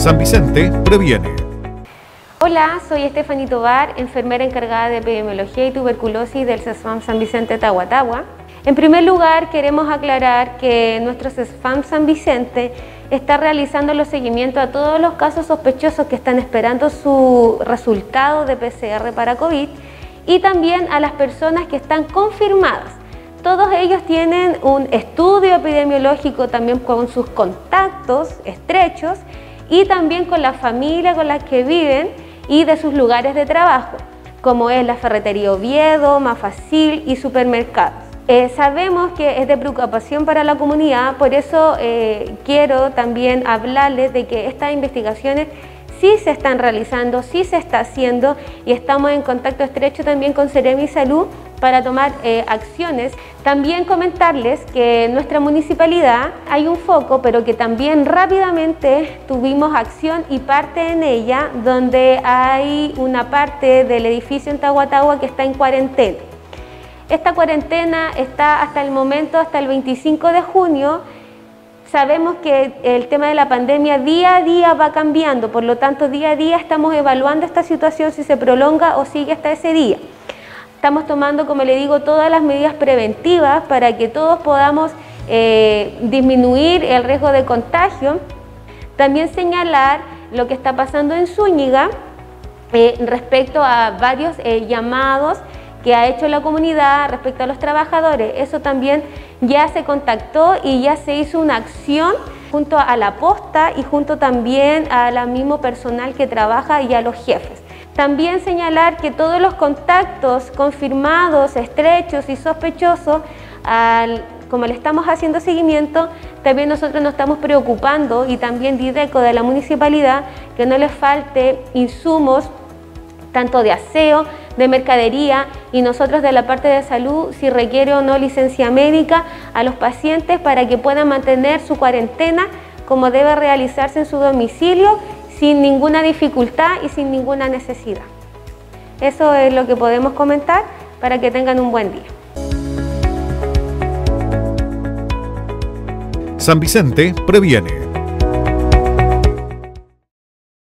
San Vicente previene. Hola, soy Estefany Tobar, enfermera encargada de epidemiología y tuberculosis del CESFAM San Vicente Tahuatahua. En primer lugar, queremos aclarar que nuestro CESFAM San Vicente está realizando los seguimientos a todos los casos sospechosos que están esperando su resultado de PCR para COVID y también a las personas que están confirmadas. Todos ellos tienen un estudio epidemiológico también con sus contactos estrechos y también con la familia con la que viven y de sus lugares de trabajo, como es la ferretería Oviedo, Mafacil y supermercados. Eh, sabemos que es de preocupación para la comunidad, por eso eh, quiero también hablarles de que estas investigaciones sí se están realizando, sí se está haciendo y estamos en contacto estrecho también con Ceremi Salud para tomar eh, acciones. También comentarles que en nuestra municipalidad hay un foco, pero que también rápidamente tuvimos acción y parte en ella, donde hay una parte del edificio en Tahuatahua que está en cuarentena. Esta cuarentena está hasta el momento, hasta el 25 de junio, Sabemos que el tema de la pandemia día a día va cambiando, por lo tanto día a día estamos evaluando esta situación si se prolonga o sigue hasta ese día. Estamos tomando, como le digo, todas las medidas preventivas para que todos podamos eh, disminuir el riesgo de contagio. También señalar lo que está pasando en Zúñiga eh, respecto a varios eh, llamados que ha hecho la comunidad respecto a los trabajadores. Eso también ya se contactó y ya se hizo una acción junto a la posta y junto también a la mismo personal que trabaja y a los jefes. También señalar que todos los contactos confirmados, estrechos y sospechosos, como le estamos haciendo seguimiento, también nosotros nos estamos preocupando y también Dideco de la municipalidad que no les falte insumos tanto de aseo, de mercadería y nosotros de la parte de salud si requiere o no licencia médica a los pacientes para que puedan mantener su cuarentena como debe realizarse en su domicilio sin ninguna dificultad y sin ninguna necesidad. Eso es lo que podemos comentar para que tengan un buen día. San Vicente previene.